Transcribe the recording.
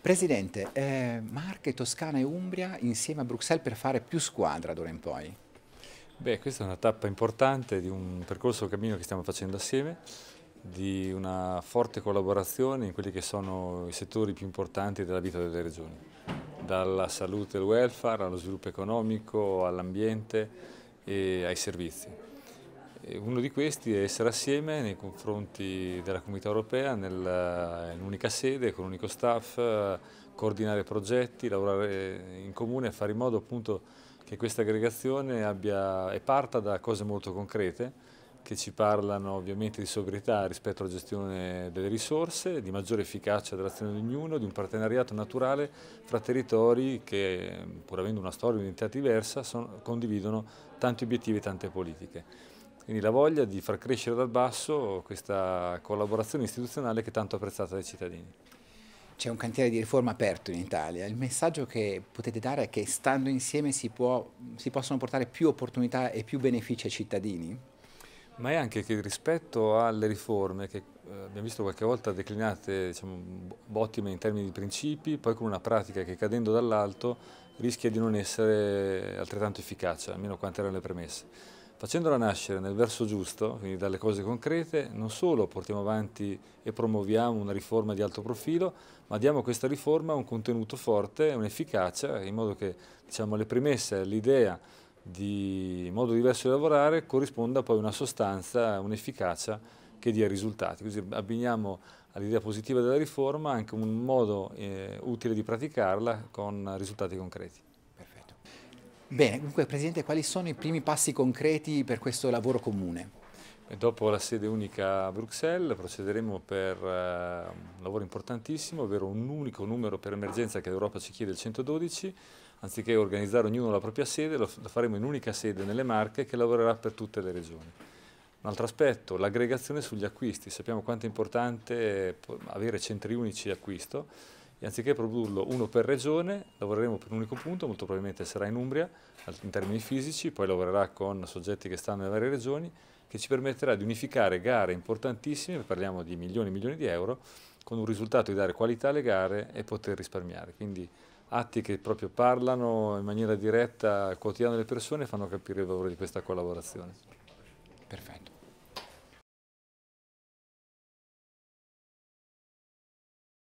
Presidente, eh, Marche, Toscana e Umbria insieme a Bruxelles per fare più squadra d'ora in poi? Beh, questa è una tappa importante di un percorso cammino che stiamo facendo assieme, di una forte collaborazione in quelli che sono i settori più importanti della vita delle regioni, dalla salute e il welfare allo sviluppo economico, all'ambiente e ai servizi. E uno di questi è essere assieme nei confronti della comunità europea nel, in un'unica sede, con un unico staff, coordinare progetti, lavorare in comune e fare in modo appunto che questa aggregazione abbia, e parta da cose molto concrete che ci parlano ovviamente di sobrietà rispetto alla gestione delle risorse, di maggiore efficacia dell'azione di ognuno, di un partenariato naturale fra territori che, pur avendo una storia e un'identità diversa, sono, condividono tanti obiettivi e tante politiche. Quindi la voglia di far crescere dal basso questa collaborazione istituzionale che è tanto apprezzata dai cittadini. C'è un cantiere di riforma aperto in Italia, il messaggio che potete dare è che stando insieme si, può, si possono portare più opportunità e più benefici ai cittadini? Ma è anche che rispetto alle riforme, che eh, abbiamo visto qualche volta declinate diciamo, ottime in termini di principi, poi con una pratica che cadendo dall'alto rischia di non essere altrettanto efficace, almeno quante erano le premesse. Facendola nascere nel verso giusto, quindi dalle cose concrete, non solo portiamo avanti e promuoviamo una riforma di alto profilo, ma diamo a questa riforma un contenuto forte, un'efficacia, in modo che diciamo, le premesse, l'idea di modo diverso di lavorare corrisponda poi una sostanza, un'efficacia che dia risultati. Così abbiniamo all'idea positiva della riforma anche un modo eh, utile di praticarla con risultati concreti. Bene, dunque Presidente, quali sono i primi passi concreti per questo lavoro comune? Dopo la sede unica a Bruxelles procederemo per uh, un lavoro importantissimo, ovvero un unico numero per emergenza che l'Europa ci chiede, il 112, anziché organizzare ognuno la propria sede, lo, faremo in unica sede nelle Marche che lavorerà per tutte le regioni. Un altro aspetto, l'aggregazione sugli acquisti. Sappiamo quanto è importante avere centri unici di acquisto e anziché produrlo uno per regione, lavoreremo per un unico punto, molto probabilmente sarà in Umbria, in termini fisici, poi lavorerà con soggetti che stanno nelle varie regioni, che ci permetterà di unificare gare importantissime, parliamo di milioni e milioni di euro, con un risultato di dare qualità alle gare e poter risparmiare. Quindi atti che proprio parlano in maniera diretta al quotidiano delle persone e fanno capire il valore di questa collaborazione. Perfetto.